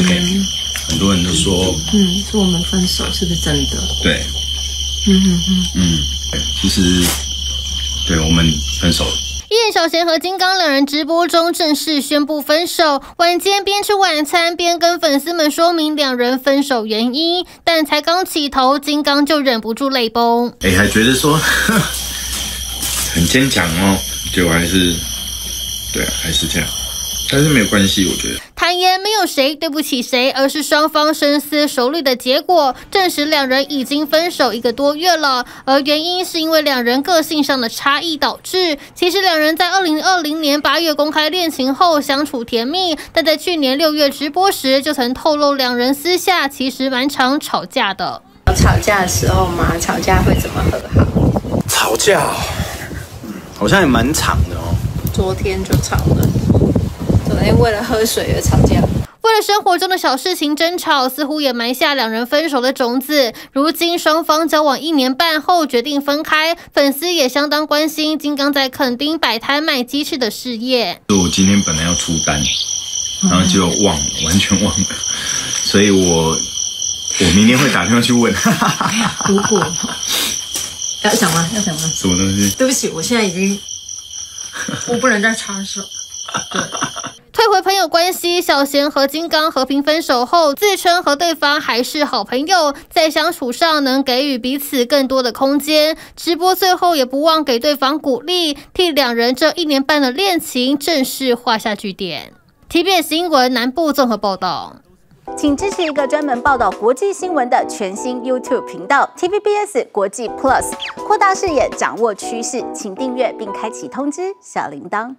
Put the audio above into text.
OK，很多人都说，嗯，说我们分手，是不是真的？对，嗯嗯嗯，嗯，对，其实对我们分手了。叶小贤和金刚两人直播中正式宣布分手，晚间边吃晚餐边跟粉丝们说明两人分手原因，但才刚起头，金刚就忍不住泪崩。哎，还觉得说 很坚强哦，结果还是，对啊，还是这样，但是没有关系，我觉得。坦言没有谁对不起谁，而是双方深思熟虑的结果，证实两人已经分手一个多月了，而原因是因为两人个性上的差异导致。其实两人在二零二零年八月公开恋情后相处甜蜜，但在去年六月直播时就曾透露两人私下其实蛮常吵架的。吵架的时候嘛，吵架会怎么和好？吵架，好像也蛮长的哦。昨天就吵了。为了喝水而吵架，为了生活中的小事情争吵，似乎也埋下两人分手的种子。如今双方交往一年半后决定分开，粉丝也相当关心金刚在垦丁摆摊卖鸡翅的事业。我今天本来要出单，然后就忘了，完全忘了，所以我我明天会打电话去问。如果 要讲吗？要讲吗？什么东西？对不起，我现在已经 我不能再插手。对。分析，小贤和金刚和平分手后，自称和对方还是好朋友，在相处上能给予彼此更多的空间。直播最后也不忘给对方鼓励，替两人这一年半的恋情正式画下句点。TBS 新闻南部综合报道，请支持一个专门报道国际新闻的全新 YouTube 频道 TVBS 国际 Plus，扩大视野，掌握趋势，请订阅并开启通知小铃铛。